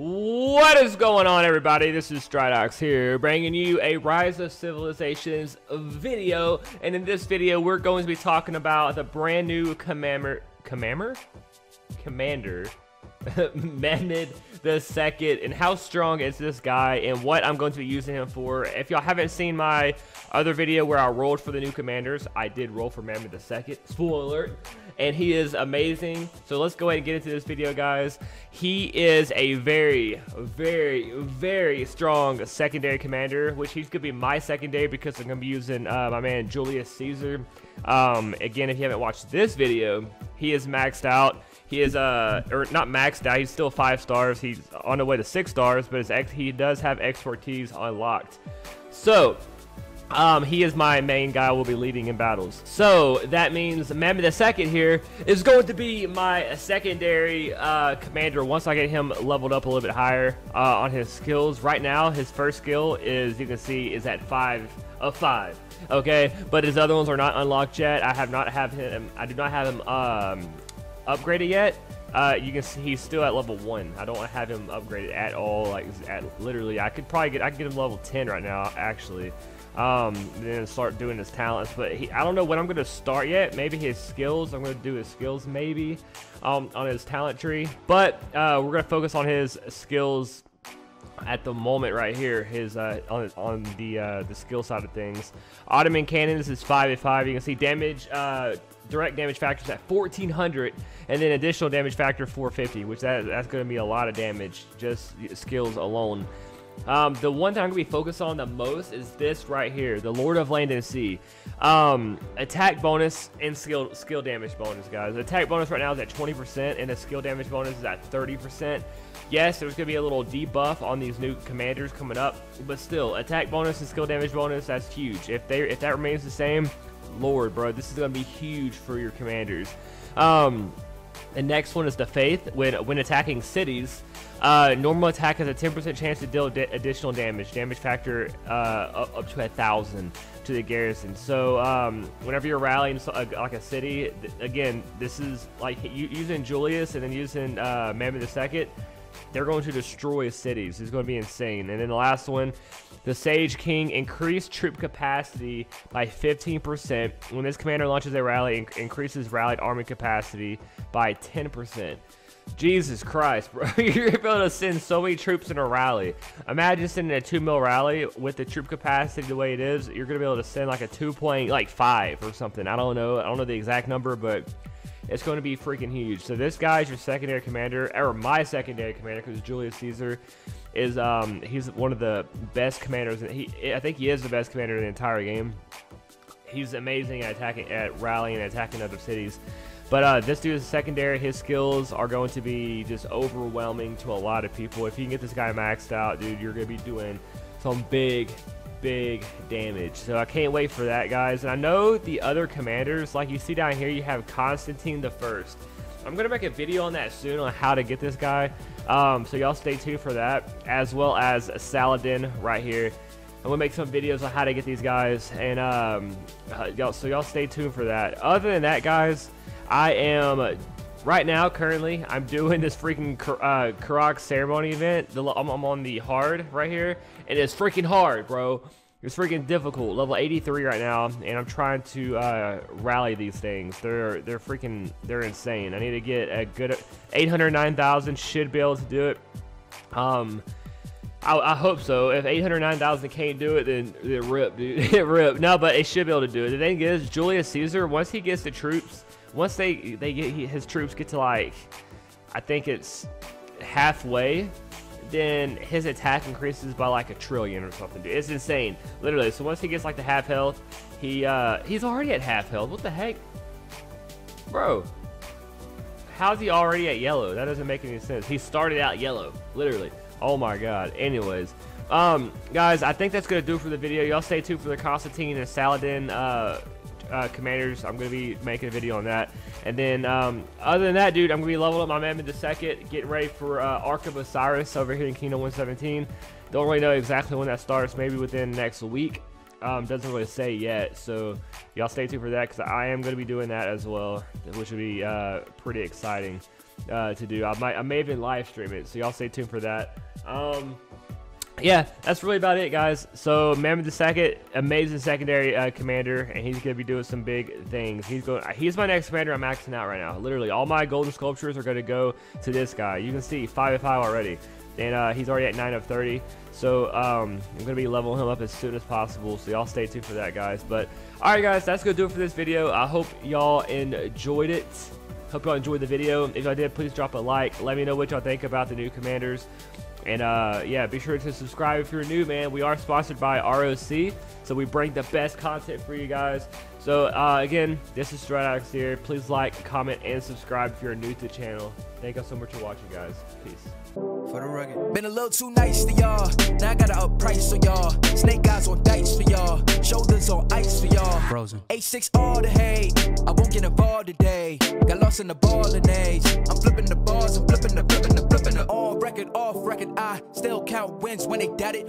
What is going on, everybody? This is Stridox here, bringing you a Rise of Civilizations video. And in this video, we're going to be talking about the brand new Commander, Commander, Commander, Mehmed the second, and how strong is this guy, and what I'm going to be using him for. If y'all haven't seen my other video where I rolled for the new commanders, I did roll for Mehmed the second. Spoiler alert and he is amazing. So let's go ahead and get into this video, guys. He is a very, very, very strong secondary commander, which he's going to be my secondary because I'm going to be using uh, my man Julius Caesar. Um, again, if you haven't watched this video, he is maxed out. He is, uh, or not maxed out, he's still five stars. He's on the way to six stars, but his he does have expertise unlocked. So, um, he is my main guy will be leading in battles. So that means Mehmed the second here is going to be my secondary uh, commander once I get him leveled up a little bit higher uh, on his skills. Right now, his first skill is, you can see, is at 5 of 5. Okay, but his other ones are not unlocked yet. I have not have him, I do not have him um, upgraded yet. Uh, you can see he's still at level one. I don't have him upgraded at all. Like at literally, I could probably get I could get him level 10 right now actually um, then start doing his talents. But he, I don't know when I'm going to start yet. Maybe his skills. I'm going to do his skills maybe um, on his talent tree. But uh, we're going to focus on his skills at the moment right here his uh, on, on the uh, the skill side of things. Ottoman cannons is 5 at 5 you can see damage uh, direct damage factors at 1400 and then additional damage factor 450 which that, that's going to be a lot of damage just skills alone um, the one thing I'm going to be focused on the most is this right here, the Lord of Land and Sea. Um, attack bonus and skill skill damage bonus, guys. The attack bonus right now is at 20%, and the skill damage bonus is at 30%. Yes, there's going to be a little debuff on these new commanders coming up, but still, attack bonus and skill damage bonus, that's huge. If they if that remains the same, Lord, bro, this is going to be huge for your commanders. Um, the next one is the Faith. When when attacking cities, uh, normal attack has a 10% chance to deal additional damage. Damage factor uh, up, to a thousand to the garrison. So um, whenever you're rallying so, uh, like a city, th again, this is like using Julius and then using uh, Mehmed II. They're going to destroy cities. It's going to be insane. And then the last one, the Sage King increased troop capacity by 15%. When this commander launches a rally, increases rallied army capacity by 10%. Jesus Christ, bro. You're able to send so many troops in a rally. Imagine sending a 2 mil rally with the troop capacity the way it is. You're going to be able to send like a 2 point, like 5 or something. I don't know. I don't know the exact number, but it's going to be freaking huge. So this guy is your secondary commander, or my secondary commander, because Julius Caesar is, um, he's one of the best commanders. He, I think he is the best commander in the entire game. He's amazing at attacking, at rallying and attacking other cities. But uh, this dude is secondary. His skills are going to be just overwhelming to a lot of people. If you can get this guy maxed out, dude, you're going to be doing some big, big damage. So I can't wait for that, guys. And I know the other commanders, like you see down here, you have Constantine the First. I'm going to make a video on that soon on how to get this guy. Um, so y'all stay tuned for that, as well as Saladin right here. I'm gonna make some videos on how to get these guys, and um, uh, y'all, so y'all stay tuned for that. Other than that, guys, I am right now currently I'm doing this freaking uh, Karuak ceremony event. The, I'm, I'm, on the hard right here, and it's freaking hard, bro. It's freaking difficult. Level 83 right now, and I'm trying to uh, rally these things. They're they're freaking they're insane. I need to get a good 809,000. Should be able to do it. Um. I, I, hope so. If 809,000 can't do it, then it rip, dude. it rip. No, but it should be able to do it. The thing is, Julius Caesar, once he gets the troops once they they get his troops get to like, I think it's halfway, then his attack increases by like a trillion or something. Dude. It's insane, literally. So once he gets like the half health, he uh he's already at half health. What the heck, bro? How's he already at yellow? That doesn't make any sense. He started out yellow, literally. Oh my god. Anyways, um, guys, I think that's gonna do for the video. Y'all stay tuned for the Constantine and Saladin uh uh, commanders. I'm to be making a video on that. And then, um, other than that, dude, I'm to be leveling up my Mehmed the second, getting ready for uh, Ark of Osiris over here in Kingdom 117. Don't really know exactly when that starts. Maybe within next week. Um, doesn't really say yet, so y'all stay tuned for that because I am going to be doing that as well, which will be uh, pretty exciting. uh, to do. I might, I may even live stream it, so y'all stay tuned for that. Um, yeah, that's really about it, guys. So, Mehmed the second, amazing secondary uh, commander, and he's gonna be doing some big things. He's going. He's my next commander. I'm maxing out right now. Literally, all my golden sculptures are gonna go to this guy. You can see five of five already, and uh, he's already at nine of thirty. So, um, I'm gonna be leveling him up as soon as possible. So, y'all stay tuned for that, guys. But, all right, guys, that's gonna do it for this video. I hope y'all enjoyed it. Hope y'all enjoyed the video. If y'all did, please drop a like. Let me know what y'all think about the new commanders. And uh, yeah, be sure to subscribe if you're new, man. We are sponsored by ROC, so we bring the best content for you guys. So uh, again, this is Stridox here. Please like, comment, and subscribe if you're new to the channel. Thank y'all so much for watching, guys. Peace. For the rugged. Been a little too nice to y'all. Now I gotta up price for y'all. Snake eyes on dice for y'all. Shoulders on ice for y'all. Frozen. H6 all the hate. I won't get involved today. Got lost in the ball and age. I'm flipping the bars. I'm flipping the flipping the flipping the all record off record. I still count wins when they dead it.